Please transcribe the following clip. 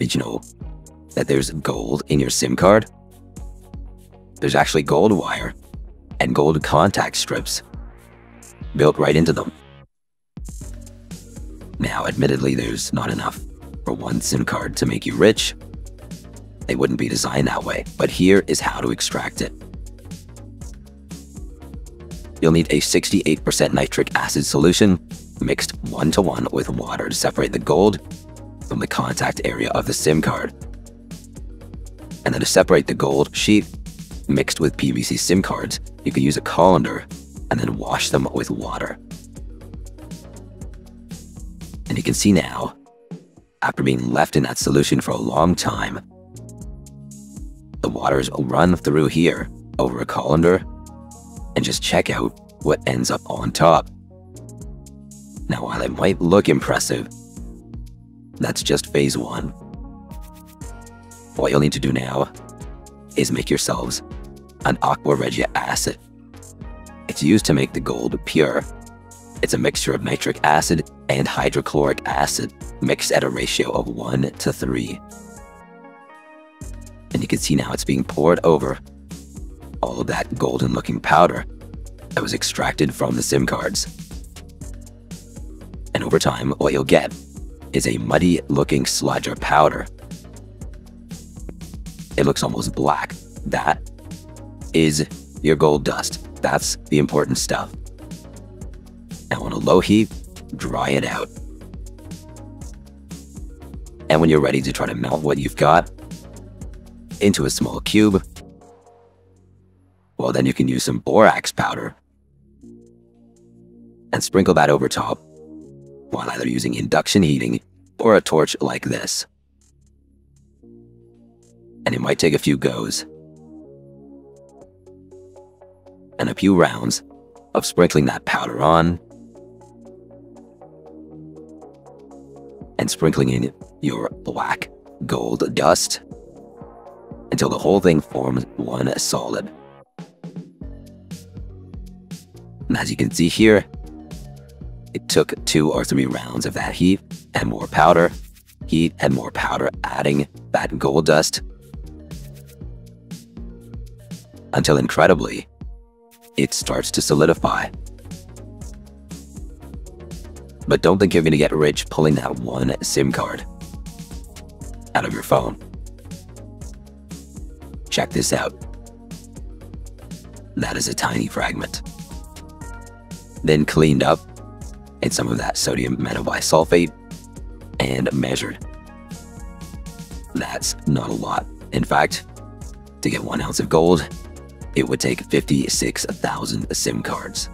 Did you know that there's gold in your SIM card? There's actually gold wire and gold contact strips built right into them. Now, admittedly, there's not enough for one SIM card to make you rich. They wouldn't be designed that way, but here is how to extract it. You'll need a 68% nitric acid solution mixed one to one with water to separate the gold from the contact area of the SIM card. And then to separate the gold sheet mixed with PVC SIM cards, you can use a colander and then wash them with water. And you can see now, after being left in that solution for a long time, the waters run through here over a colander and just check out what ends up on top. Now, while it might look impressive, that's just phase one. What you'll need to do now is make yourselves an aqua regia acid. It's used to make the gold pure. It's a mixture of nitric acid and hydrochloric acid mixed at a ratio of 1 to 3. And you can see now it's being poured over all of that golden looking powder that was extracted from the SIM cards. And over time, what you'll get is a muddy looking sludge or powder. It looks almost black. That is your gold dust. That's the important stuff. Now on a low heat, dry it out. And when you're ready to try to melt what you've got into a small cube, well then you can use some borax powder and sprinkle that over top while either using induction heating or a torch like this. And it might take a few goes and a few rounds of sprinkling that powder on and sprinkling in your black gold dust until the whole thing forms one solid. And as you can see here, it took two or three rounds of that heat and more powder, heat and more powder, adding that gold dust until incredibly, it starts to solidify. But don't think you're going to get rich pulling that one SIM card out of your phone. Check this out. That is a tiny fragment. Then cleaned up in some of that sodium metabisulfate and measured. That's not a lot. In fact, to get one ounce of gold, it would take 56,000 SIM cards.